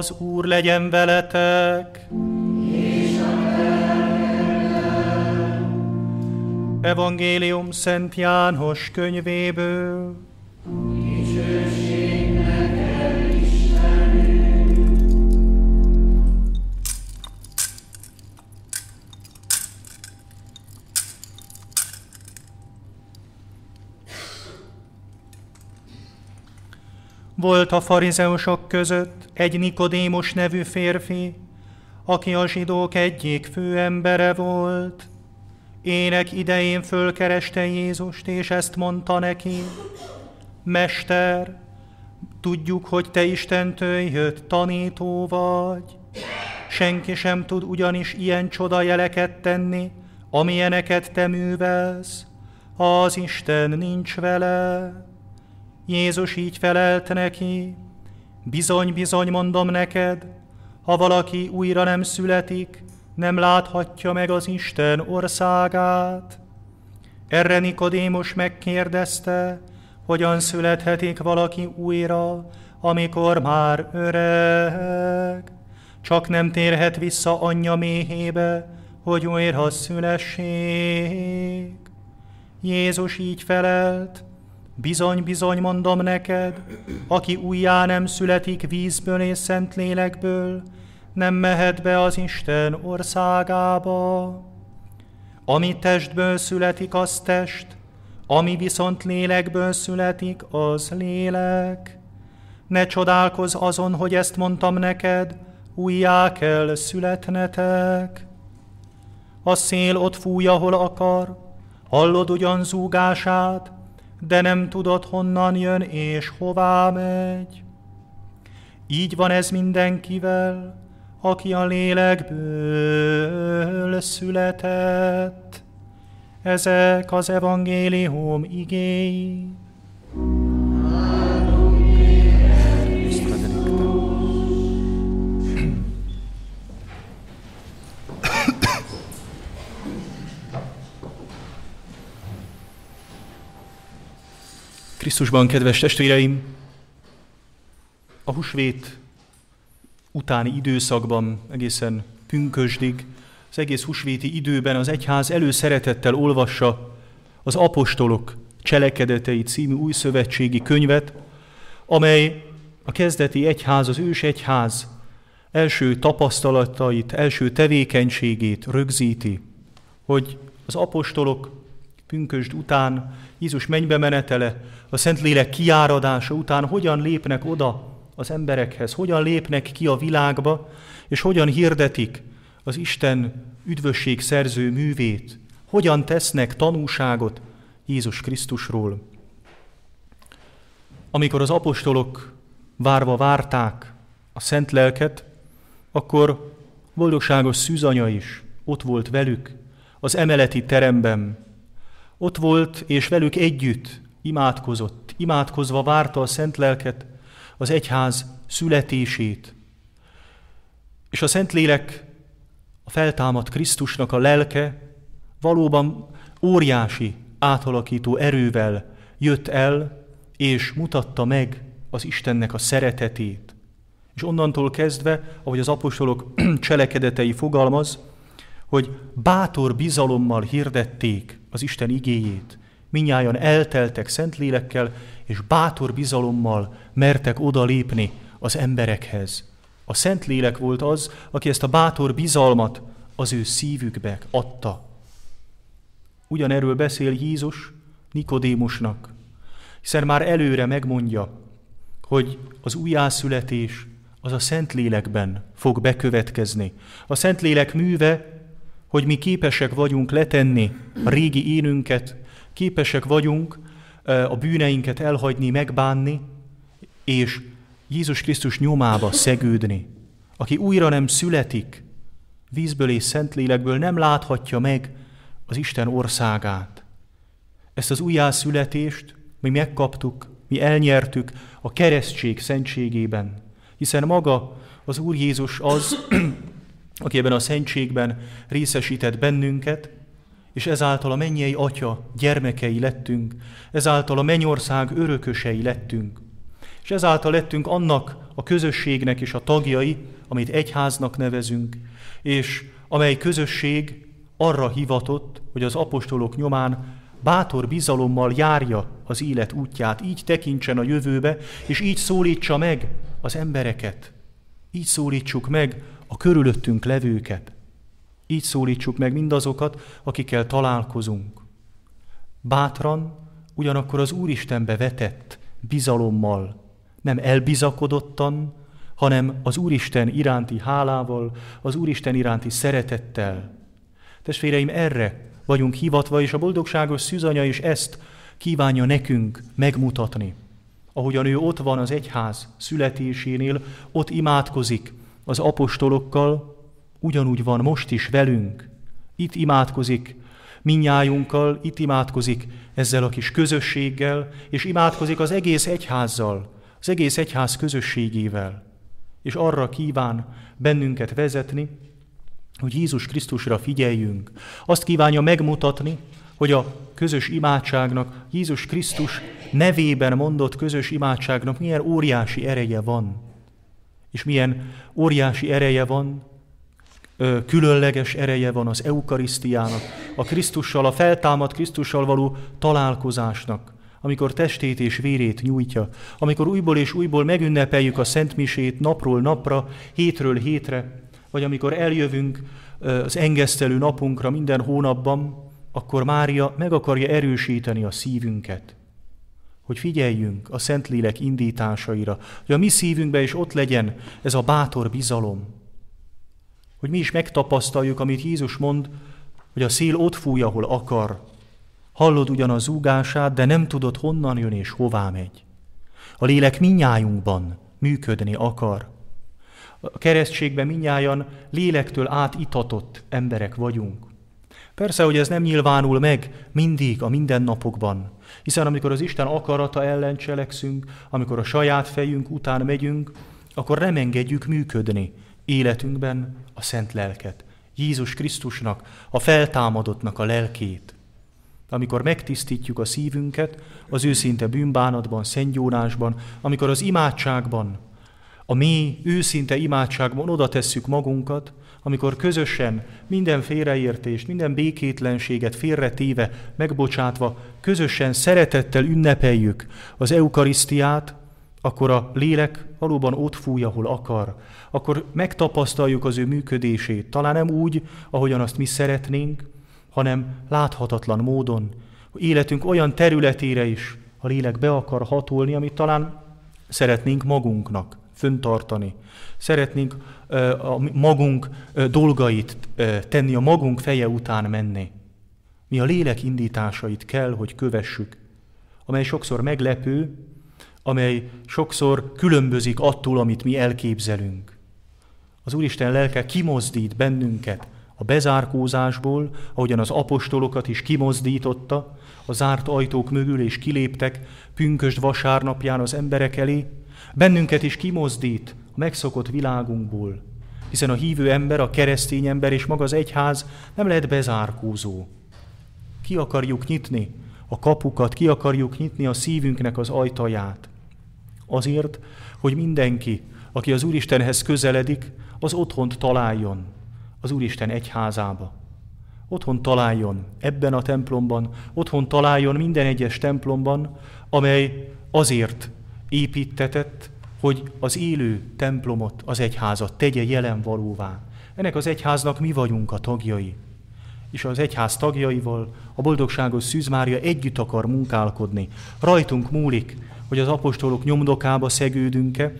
Az Úr legyen veletek. Evangélium Szent János könyvéből. Volt a farizeusok között egy Nikodémos nevű férfi, aki a zsidók egyik főembere volt. Ének idején fölkereste Jézust, és ezt mondta neki, Mester, tudjuk, hogy te Istentől jött tanító vagy. Senki sem tud ugyanis ilyen csoda jeleket tenni, amilyeneket te művelsz, az Isten nincs vele. Jézus így felelt neki, bizony, bizony mondom neked, ha valaki újra nem születik, nem láthatja meg az Isten országát. Erre Nikodémus megkérdezte, hogyan születhetik valaki újra, amikor már öreg. Csak nem térhet vissza anyja méhébe, hogy újra szülessék. Jézus így felelt, Bizony, bizony mondom neked, aki újjá nem születik vízből és szent lélekből, nem mehet be az Isten országába. Ami testből születik, az test, ami viszont lélekből születik, az lélek. Ne csodálkozz azon, hogy ezt mondtam neked, újjá kell születnetek. A szél ott fúj, ahol akar, hallod ugyan zúgását, de nem tudod, honnan jön és hová megy. Így van ez mindenkivel, aki a lélekből született. Ezek az evangélium igéi. Krisztusban, kedves testvéreim, a husvét utáni időszakban, egészen pünkösdig, az egész husvéti időben az egyház előszeretettel olvassa az apostolok cselekedetei című új szövetségi könyvet, amely a kezdeti egyház, az ős egyház első tapasztalatait, első tevékenységét rögzíti, hogy az apostolok pünkösd után, Jézus mennybe menetele, a Szentlélek kiáradása után hogyan lépnek oda az emberekhez, hogyan lépnek ki a világba, és hogyan hirdetik az Isten üdvösség szerző művét, hogyan tesznek tanúságot Jézus Krisztusról. Amikor az apostolok várva várták a szent lelket, akkor boldogságos szűzanya is ott volt velük, az emeleti teremben, ott volt, és velük együtt imádkozott, imádkozva várta a szent lelket, az egyház születését. És a Szentlélek, a feltámadt Krisztusnak a lelke valóban óriási átalakító erővel jött el, és mutatta meg az Istennek a szeretetét. És onnantól kezdve, ahogy az apostolok cselekedetei fogalmaz, hogy bátor bizalommal hirdették az Isten igéjét. Minnyáján elteltek Szentlélekkel, és bátor bizalommal mertek odalépni az emberekhez. A Szentlélek volt az, aki ezt a bátor bizalmat az ő szívükbe adta. Ugyanerről beszél Jézus Nikodémusnak, hiszen már előre megmondja, hogy az újjászületés az a Szentlélekben fog bekövetkezni. A Szentlélek műve hogy mi képesek vagyunk letenni a régi énünket, képesek vagyunk a bűneinket elhagyni, megbánni, és Jézus Krisztus nyomába szegődni. Aki újra nem születik, vízből és szentlélekből nem láthatja meg az Isten országát. Ezt az újjászületést mi megkaptuk, mi elnyertük a keresztség szentségében, hiszen maga az Úr Jézus az, aki ebben a szentségben részesített bennünket, és ezáltal a mennyei atya gyermekei lettünk, ezáltal a mennyország örökösei lettünk, és ezáltal lettünk annak a közösségnek is a tagjai, amit egyháznak nevezünk, és amely közösség arra hivatott, hogy az apostolok nyomán bátor bizalommal járja az élet útját, így tekintsen a jövőbe, és így szólítsa meg az embereket. Így szólítsuk meg a körülöttünk levőket. Így szólítsuk meg mindazokat, akikkel találkozunk. Bátran, ugyanakkor az Úristenbe vetett bizalommal, nem elbizakodottan, hanem az Úristen iránti hálával, az Úristen iránti szeretettel. Testvéreim, erre vagyunk hivatva, és a boldogságos szűzanya is ezt kívánja nekünk megmutatni. Ahogyan ő ott van az egyház születésénél, ott imádkozik az apostolokkal, ugyanúgy van most is velünk. Itt imádkozik minnyájunkkal, itt imádkozik ezzel a kis közösséggel, és imádkozik az egész egyházzal, az egész egyház közösségével. És arra kíván bennünket vezetni, hogy Jézus Krisztusra figyeljünk. Azt kívánja megmutatni, hogy a közös imádságnak, Jézus Krisztus nevében mondott közös imádságnak milyen óriási ereje van. És milyen óriási ereje van, különleges ereje van az eukarisztiának, a Krisztussal, a feltámadt Krisztussal való találkozásnak, amikor testét és vérét nyújtja, amikor újból és újból megünnepeljük a Szentmisét napról napra, hétről hétre, vagy amikor eljövünk az engesztelő napunkra minden hónapban, akkor Mária meg akarja erősíteni a szívünket, hogy figyeljünk a Szentlélek indításaira, hogy a mi szívünkben is ott legyen ez a bátor bizalom, hogy mi is megtapasztaljuk, amit Jézus mond, hogy a szél ott fúj, ahol akar. Hallod ugyan a zúgását, de nem tudod, honnan jön és hová megy. A lélek minnyájunkban működni akar. A keresztségben minnyájan lélektől átitatott emberek vagyunk. Persze, hogy ez nem nyilvánul meg mindig a mindennapokban, hiszen amikor az Isten akarata ellen cselekszünk, amikor a saját fejünk után megyünk, akkor nem engedjük működni életünkben a szent lelket. Jézus Krisztusnak, a feltámadottnak a lelkét. Amikor megtisztítjuk a szívünket az őszinte bűnbánatban, szentgyónásban, amikor az imádságban, a mély, őszinte imádságban oda tesszük magunkat, amikor közösen minden félreértést, minden békétlenséget félretéve, megbocsátva, közösen szeretettel ünnepeljük az eukarisztiát, akkor a lélek valóban ott fúj, ahol akar. Akkor megtapasztaljuk az ő működését. Talán nem úgy, ahogyan azt mi szeretnénk, hanem láthatatlan módon. Életünk olyan területére is a lélek be akar hatolni, amit talán szeretnénk magunknak föntartani. Szeretnénk a magunk dolgait tenni, a magunk feje után menni. Mi a lélek indításait kell, hogy kövessük, amely sokszor meglepő, amely sokszor különbözik attól, amit mi elképzelünk. Az Úristen lelke kimozdít bennünket a bezárkózásból, ahogyan az apostolokat is kimozdította, a zárt ajtók mögül és kiléptek pünkösd vasárnapján az emberek elé, bennünket is kimozdít a megszokott világunkból, hiszen a hívő ember, a keresztény ember és maga az egyház nem lehet bezárkózó. Ki akarjuk nyitni a kapukat, ki akarjuk nyitni a szívünknek az ajtaját. Azért, hogy mindenki, aki az Úristenhez közeledik, az otthont találjon az Úristen egyházába. Otthon találjon ebben a templomban, otthon találjon minden egyes templomban, amely azért építetett, hogy az élő templomot, az egyházat tegye jelen valóvá. Ennek az egyháznak mi vagyunk a tagjai. És az egyház tagjaival a boldogságos Szűz Mária együtt akar munkálkodni. Rajtunk múlik, hogy az apostolok nyomdokába szegődünk-e,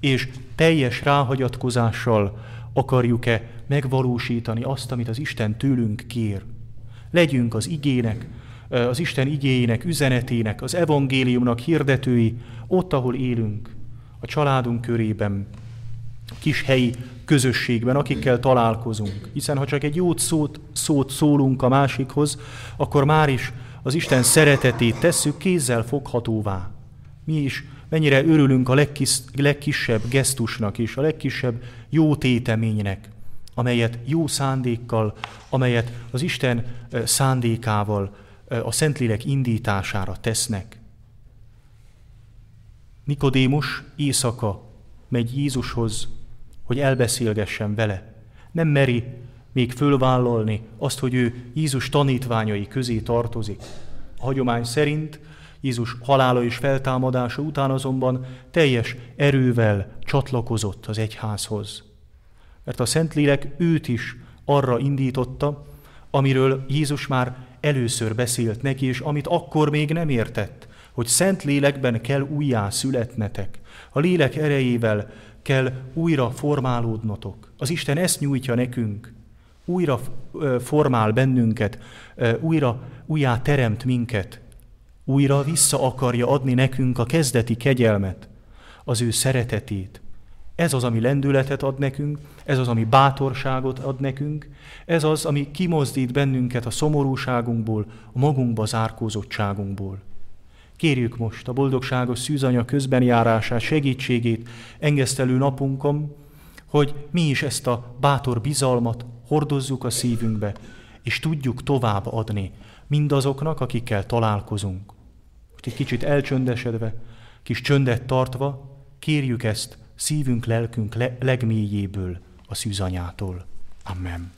és teljes ráhagyatkozással akarjuk-e megvalósítani azt, amit az Isten tőlünk kér. Legyünk az igének, az Isten igéjének, üzenetének, az evangéliumnak hirdetői, ott, ahol élünk, a családunk körében, a kis helyi közösségben, akikkel találkozunk. Hiszen ha csak egy jót szót, szót szólunk a másikhoz, akkor már is az Isten szeretetét tesszük kézzel foghatóvá. Mi is mennyire örülünk a legkis, legkisebb gesztusnak is, a legkisebb jó téteménynek, amelyet jó szándékkal, amelyet az Isten szándékával, a Szentlélek indítására tesznek. Nikodémus éjszaka megy Jézushoz, hogy elbeszélgessen vele. Nem meri még fölvállalni azt, hogy ő Jézus tanítványai közé tartozik. A hagyomány szerint Jézus halála és feltámadása után azonban teljes erővel csatlakozott az egyházhoz. Mert a Szentlélek őt is arra indította, amiről Jézus már először beszélt neki, és amit akkor még nem értett, hogy szent lélekben kell újjá születnetek. A lélek erejével kell újra formálódnotok. Az Isten ezt nyújtja nekünk. Újra formál bennünket, újra újjá teremt minket. Újra vissza akarja adni nekünk a kezdeti kegyelmet, az ő szeretetét. Ez az, ami lendületet ad nekünk, ez az, ami bátorságot ad nekünk, ez az, ami kimozdít bennünket a szomorúságunkból, a magunkba zárkózottságunkból. Kérjük most a boldogságos szűzanya közbenjárását, segítségét engesztelő napunkon, hogy mi is ezt a bátor bizalmat hordozzuk a szívünkbe, és tudjuk tovább adni mindazoknak, akikkel találkozunk. Most egy kicsit elcsöndesedve, kis csöndet tartva, kérjük ezt szívünk, lelkünk le- legmélyéből a szűzanyától. Amen.